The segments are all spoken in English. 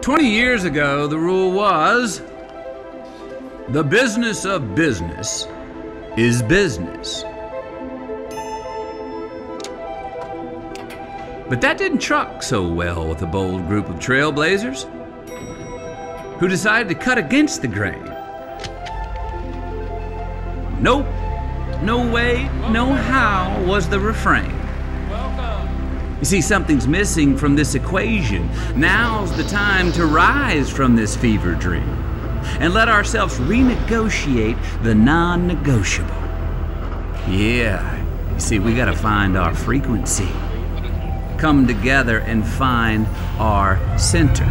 Twenty years ago, the rule was the business of business is business. But that didn't truck so well with a bold group of trailblazers who decided to cut against the grain. Nope, no way, no how was the refrain. You see, something's missing from this equation. Now's the time to rise from this fever dream and let ourselves renegotiate the non negotiable. Yeah, you see, we gotta find our frequency come together and find our center.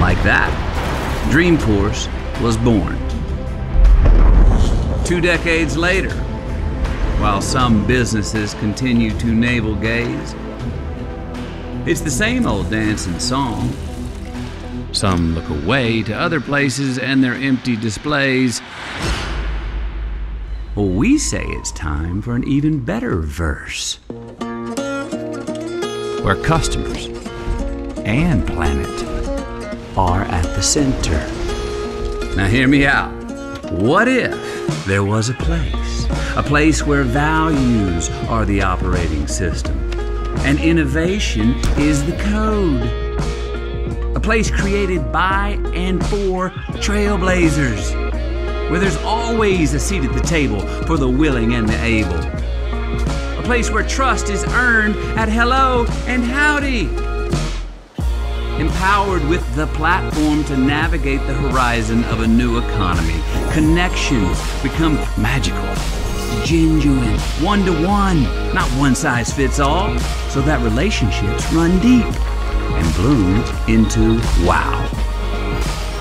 Like that, Dreamforce was born. Two decades later, while some businesses continue to navel gaze, it's the same old dance and song. Some look away to other places and their empty displays. Well, we say it's time for an even better verse where customers and planet are at the center. Now, hear me out. What if there was a place, a place where values are the operating system and innovation is the code? A place created by and for trailblazers, where there's always a seat at the table for the willing and the able a place where trust is earned at hello and howdy. Empowered with the platform to navigate the horizon of a new economy, connections become magical, genuine, one to one, not one size fits all, so that relationships run deep and bloom into wow.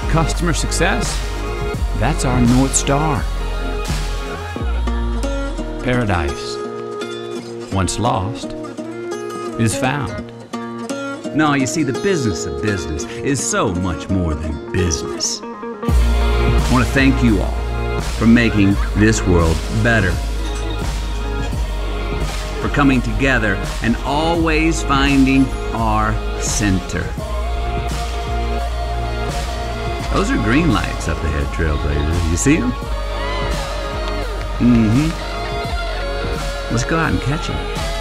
Customer success, that's our North Star. Paradise once lost, is found. No, you see, the business of business is so much more than business. I want to thank you all for making this world better, for coming together and always finding our center. Those are green lights up ahead, Trailblazers. You see them? Mm hmm. Let's go out and catch them.